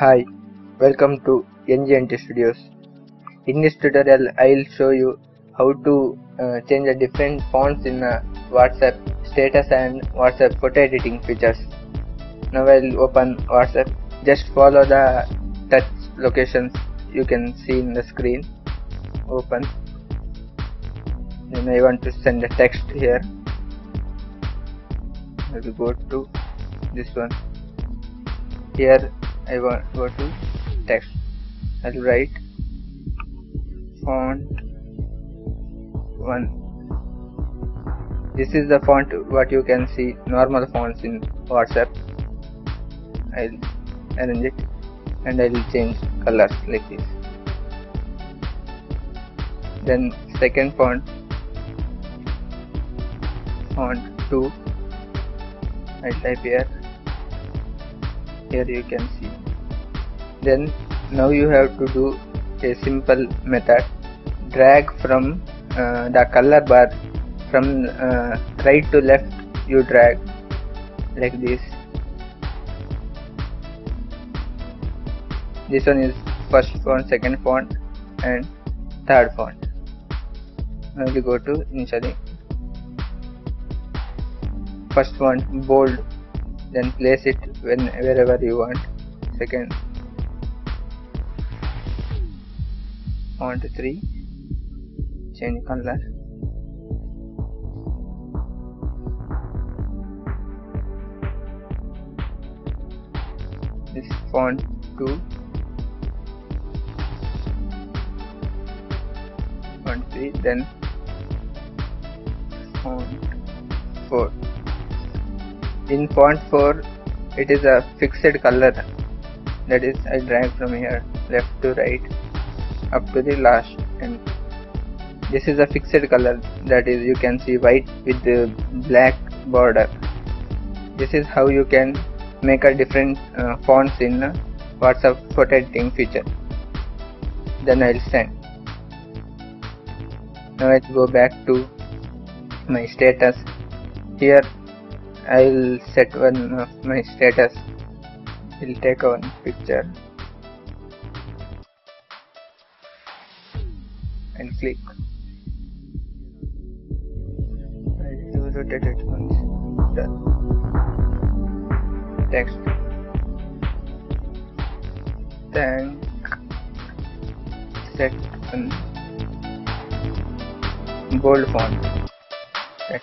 Hi, welcome to NGNT Studios. In this tutorial, I'll show you how to uh, change the different fonts in uh, WhatsApp status and WhatsApp photo editing features. Now I'll open WhatsApp. Just follow the touch locations you can see in the screen. Open. Then I want to send a text here. I will go to this one. Here I want go to text. I'll write font one. This is the font what you can see normal fonts in WhatsApp. I'll arrange it and I will change colors like this. Then second font font 2 I type here here you can see then now you have to do a simple method. Drag from uh, the color bar from uh, right to left you drag like this. This one is first font second font and third font. Now we go to initially. First font bold then place it when wherever you want. Second font 3 change color. This font 2 font 3 then font 4 in font 4 it is a fixed color. That is I drag from here left to right up to the last and this is a fixed color that is you can see white with the black border. This is how you can make a different uh, fonts in uh, WhatsApp photo editing feature. Then I'll send. Now I'll go back to my status. Here I'll set one of my status. I'll take one picture and click. I'll rotate it once done. Text thank set bold font. Set